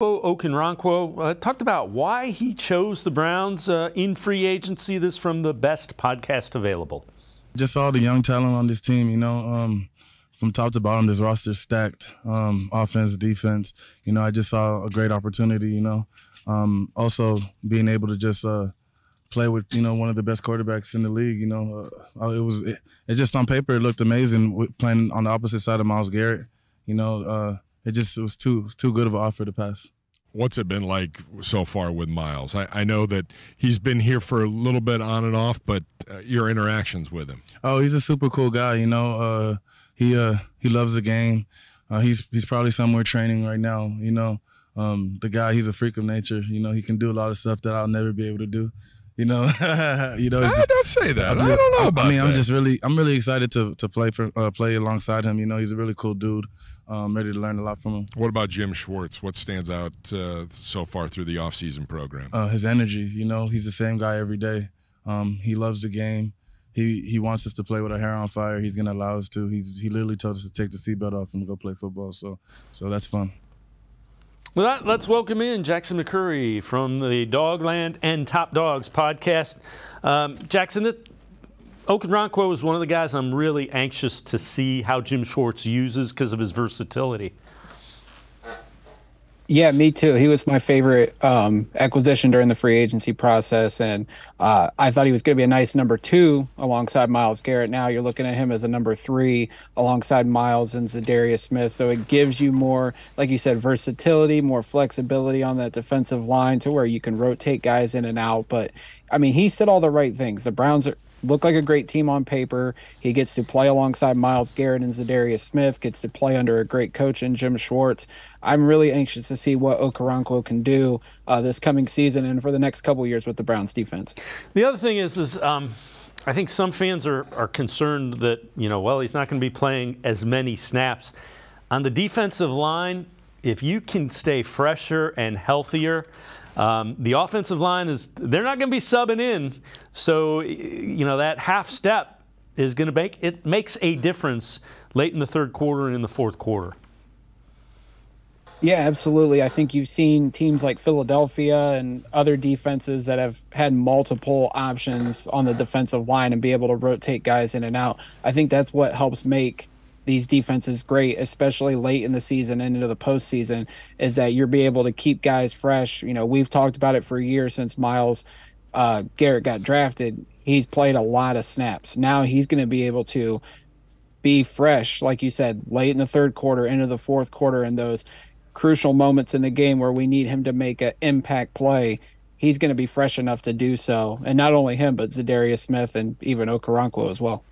Okoronkwo uh, talked about why he chose the Browns uh, in free agency. This from the best podcast available. Just all the young talent on this team, you know, um, from top to bottom, this roster stacked, um, offense, defense. You know, I just saw a great opportunity. You know, um, also being able to just uh, play with you know one of the best quarterbacks in the league. You know, uh, it was it, it, just on paper it looked amazing playing on the opposite side of Myles Garrett. You know uh, it just it was too it was too good of an offer to pass. What's it been like so far with Myles? I, I know that he's been here for a little bit on and off, but uh, your interactions with him. Oh, he's a super cool guy. You know, uh, he uh, he loves the game. Uh, he's he's probably somewhere training right now. You know, um, the guy he's a freak of nature. You know, he can do a lot of stuff that I'll never be able to do. You know, you know. I don't say that. I, I don't know about. I mean, that. I'm just really, I'm really excited to to play for uh, play alongside him. You know, he's a really cool dude. Um, ready to learn a lot from him. What about Jim Schwartz? What stands out uh, so far through the offseason program? Uh, his energy. You know, he's the same guy every day. Um, he loves the game. He he wants us to play with our hair on fire. He's gonna allow us to. He's he literally told us to take the seatbelt off and go play football. So so that's fun. Well, that, let's welcome in Jackson McCurry from the Dogland and Top Dogs podcast. Um, Jackson, the, Okoronkwo is one of the guys I'm really anxious to see how Jim Schwartz uses because of his versatility. Yeah, me too. He was my favorite um, acquisition during the free agency process, and uh, I thought he was going to be a nice number two alongside Myles Garrett. Now you're looking at him as a number three alongside Myles and Za'Darius Smith. So it gives you more, like you said, versatility, more flexibility on that defensive line to where you can rotate guys in and out. But I mean, he said all the right things. The Browns are, look like a great team on paper. He gets to play alongside Myles Garrett and Za'Darius Smith, gets to play under a great coach in Jim Schwartz. I'm really anxious to see what Okoronkwo can do uh, this coming season and for the next couple years with the Browns defense. The other thing is, is um, I think some fans are, are concerned that, you know, well, he's not going to be playing as many snaps. On the defensive line, if you can stay fresher and healthier, um, the offensive line is, they're not going to be subbing in. So, you know, that half step is going to make, it makes a difference late in the third quarter and in the fourth quarter. Yeah, absolutely. I think you've seen teams like Philadelphia and other defenses that have had multiple options on the defensive line and be able to rotate guys in and out. I think that's what helps make these defenses great, especially late in the season and into the postseason, is that you're be able to keep guys fresh. You know, we've talked about it for years since Myles uh, Garrett got drafted. He's played a lot of snaps. Now he's going to be able to be fresh, like you said, late in the third quarter, into the fourth quarter, and those crucial moments in the game where we need him to make an impact play, he's going to be fresh enough to do so. And not only him, but Za'Darius Smith and even Okoronkwo as well.